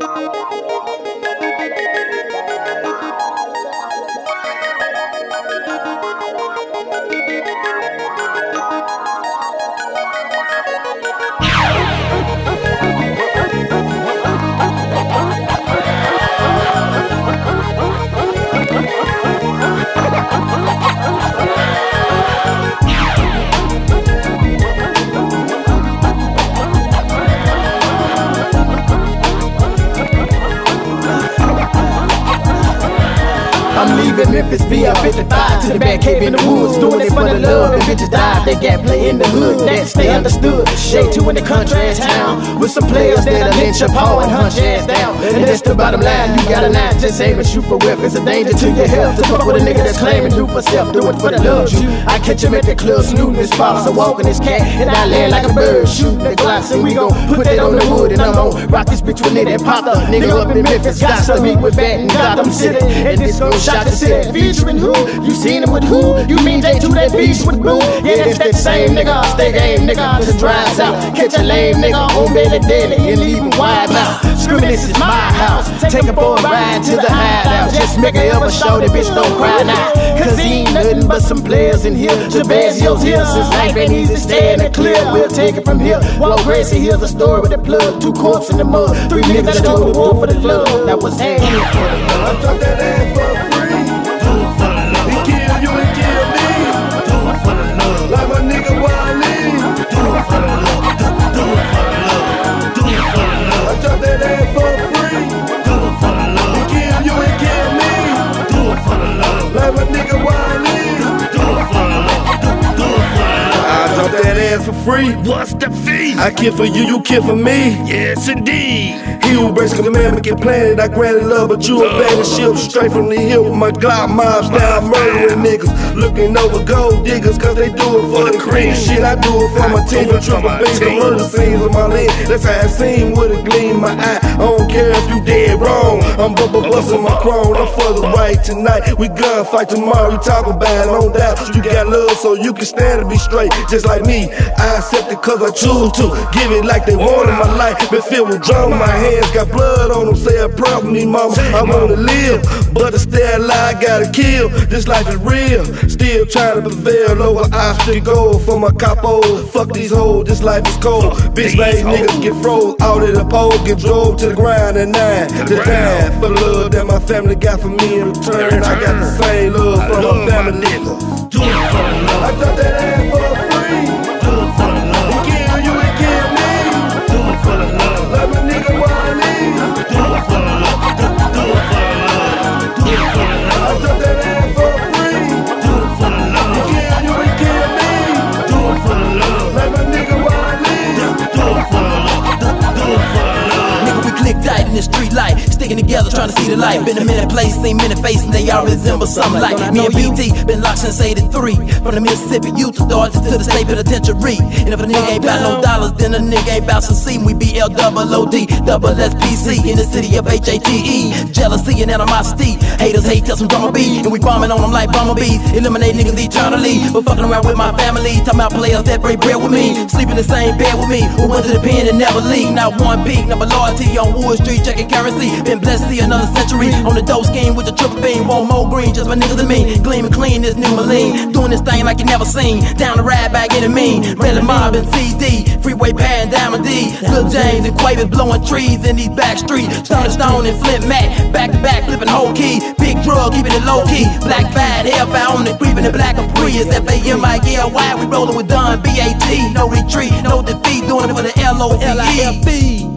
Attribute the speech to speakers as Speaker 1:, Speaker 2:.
Speaker 1: Thank you. I'm leaving Memphis via 55 to the back cave in the woods, doing it for the love. And bitches die, they got play in the hood, that stay understood. Shade two in the country town with some players that'll lynch your paw and hunch ass down. And that's the bottom line. You got a nine, just aim and shoot for whip. It's a danger to your health to fuck with a nigga that's claiming do for self, do it for the love you. I catch him at the club, snooting his spots, so walking his cat, and I land like a bird, shooting the glass, and we gon' put that on the wood, and I'm gon' rock this bitch with it and pop the nigga up in Memphis. Got to meet with Bat and Gotham City, and this gon' shot the city. Featuring who? You seen him with who? You mean J2 that beast with Blue? Yeah, it's that same nigga, stay game nigga, just drives out. Catch a lame nigga on belly daily and leave him wide mouth. Screw this is my house. Take him for a ride to the hideout. Just make a ever show that bitch don't cry now. Cause he ain't nothing but some players in here. Jabazio's here since life ain't easy, staying clear. We'll take it from here. Walk Gracie, here's a story with the plug. Two corpses in the mud. Three niggas that took the war for the flood. That was here for the love.
Speaker 2: Ass for free.
Speaker 3: What's the fee?
Speaker 2: I care for you, you care for me.
Speaker 3: Yes, indeed.
Speaker 2: He who breaks commandment get planted. I granted love, but you abandoned uh. ship straight from the hill with my Glock mobs down murdering niggas. Looking over gold diggers, cause they do it for the cream. Shit, I do it for my team. The triple B's, the murder scenes of my lead. That's how I seen with a gleam in my eye. I don't care if you dead wrong. I'm bubble busting my chrome. I'm for the right tonight. We gunfight tomorrow. You talk about it, no doubt. You got love, so you can stand and be straight. Just like me, I accept it cause I choose to. Give it like they want in my life. Been filled with drama. My hands got blood on them. Say a prayer for me, mama. I wanna live, but to stay alive, gotta kill. This life is real. Still trying to prevail over obstacle for my capo. Fuck these hoes, this life is cold. Bitch made niggas get froze out of the pole, get drove to the ground and nine to die for the love that my family got for me in return. I got the same love from my family.
Speaker 3: Do
Speaker 4: sticking together, trying to see the light. Been a minute place, seen many faces, and they all resemble something like me and BT. Been locked since '83, from the Mississippi youth authority to the state penitentiary. And if a nigga ain't bout no dollars, then a nigga ain't bout some C. We be L double O D, double SPC in the city of H A T E. Jealousy and animosity, haters hate till some drama be, and we bombing on them like bumblebees. Eliminate niggas eternally, but fucking around with my family. Talking about players that break bread with me, sleep in the same bed with me. Who went to the pen and never leave, not one peak, number loyalty on Wood Street, checking currency. Been blessed to see another century on the dope scheme with the triple beam. One more green, just my niggas and me. Gleaming clean, this new Maline. Doing this thing like you never seen. Down the ride back in the mean. Really mob and CD. Freeway pan Diamond D. Lil James and Quavers blowing trees in these back streets. Stone Stone and Flint Mac. Back to back, flipping whole key. Big drug, keeping it low key. Black fat, hellfire on it. creeping the black Capri. It's F-A-M-I-L-Y. We rolling with Don B-A-T. No retreat, no defeat. Doing it for the L-O-V-E.